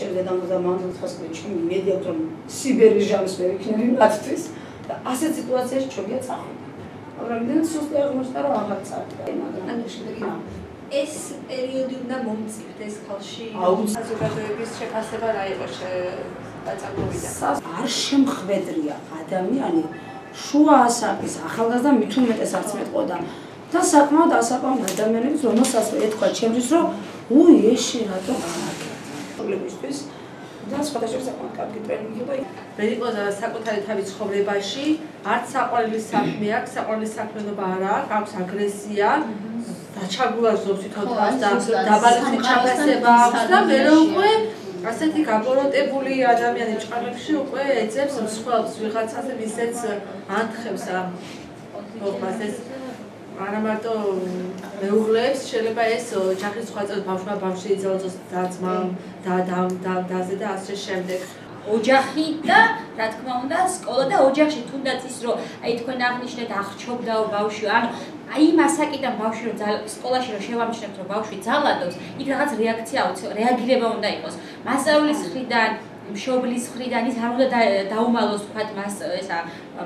ჩემს იმედი აქვს რომ სიბერის ჟამს ვერ იქნები მათთვის და ასეთ სიტუაციაში ჩვენია წახო. მაგრამ იმდენ სუსტი აღმოჩნდა რომ აღარ წარდგა, მაგრამ შეიძლება ეს პერიოდი უნდა მომწიფდეს ხალხში. საზოგადოების შეფასება რა იყო დაწარმოვიდა? არ შემხვედრია ადამიანი შუა ასაკის ახალგაზრდა მით უმეტეს არც მეტყოდა და საკმაოდ ასაკმაოდ ადამიანებს რომელსაც ეთქვა ჩემთვის რომ უი ეში რატო პრობლემისთვის და სხვადასხვა საკმაოდ კარგი ტრენინგი და მე იყო საკუთარი თავის ცხოვრებაში არც საყვარელი საქმე აქვს საყვარელი საქმიანობა არ აქვს აქვს აგრესია დაჩაგულაზობს თვითონ თავს და დაბალი ჩაფასება აქვს და მე რო უკვე ასეთი გაბოროტებული ადამიანი ჭყალებში უკვე ეძებს მსხვილს ვიღაცაზე ვისაც ანთხებს ამ ოღონდ ეს არა მარტო მეუღლეებს შეიძლება ეს ჯახის სხვა წელს ბავშვმა ბავშვი იძლევა დაცმა და და და დაზე და ასე შემდეგ. ოჯახი და რა თქმა უნდა სკოლა და ოჯახში თუნდაც ის რომ აი თქვენ აღნიშნეთ აღჩობდაო ბავშვი ან აი იმ ასაკიდან ბავშვი რომ სკოლაში რომ შევამჩნევთ რომ ბავშვი ძალადობს იქ რაღაც რეაქცია აუცილებლად რეაგირება უნდა იყოს. მასწავლებლის მხრიდან მშობლის მხრიდან ის არ უნდა დაუმალოს თქვა მას ესა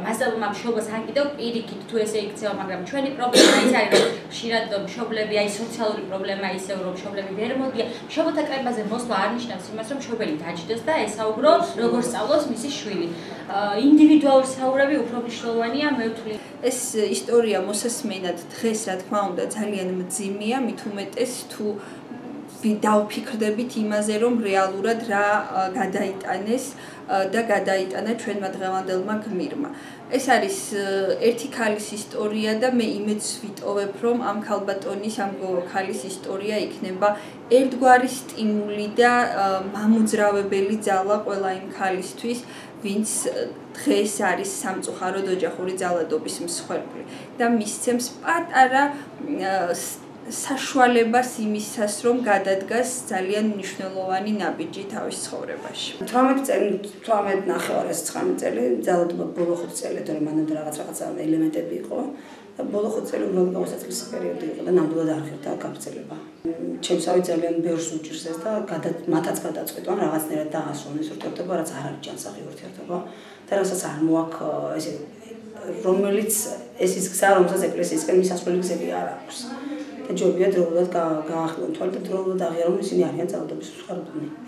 მასწავლებლმა მშობლს ან კიდევ პირიქით თუ ესე იქცევა მაგრამ ჩვენი პრობლემა ის არის რომ ხშირად მშობლები აი სოციალური პრობლემა ისევ რომ მშობლები ვერ მოდიან მშობელთა კრებაზე მოსვლა არ ნიშნავს იმას რომ მშობელი დაჯდეს და ესაუბრო როგორ სწავლობს მისი შვილი. ინდივიდუალური საუბრები უფრო მნიშვნელოვანია მე ვთვლი ეს ისტორია მოსასმენად დღეს რა თქმა უნდა ძალიან მძიმეა მით უმეტეს თუ დავფიქრდებით იმაზე, რომ რეალურად რა გადაიტანეს და გადაიტანა ჩვენმა დღევანდელმა გმირმა. ეს არის ერთი ქალის ისტორია და მე იმედს ვიტოვებ, რომ ამ ქალბატონის ამ ქალის ისტორია იქნება ერთგვარი სტიმული და მამოძრავებელი ძალა ყველა იმ ქალისთვის, ვინც დღეს არის სამწუხაროდ ოჯახური ძალადობის მსხვერპლი და მისცემს პატარა საშუალებას იმისას, რომ გადადგას ძალიან მნიშვნელოვანი ნაბიჯი თავის ცხოვრებაში. 18 წელი, 18 ნახევარს 19 წელი, ძალადობა ბოლო 5 წელი, თუ მანამდე რაღაც რაღაცა ელემენტები იყო. ბოლო 5 წელი უბრალოდ გავასაწყისი პერიოდი იყო და ნამდვილად არ ხერდა გაგრძელება. ჩემსავე ძალიან ბევრს უჭირს ეს და გადა მათაც გადაწყვეტონ რაღაცნაირად ეს ურთიერთობა, რაც არ არის ჯანსაღი ურთიერთობა და რასაც არ მოაქვს ესე რომელიც ეს ის გზა, რომელსაც ეკლესიისკენ მისასვლელი გზები არ აქვს. და ჯობია დროულად გაახლონ თვალ და დროულად აღიარონ ისინი არიან ძალადობის მსხვერპლები.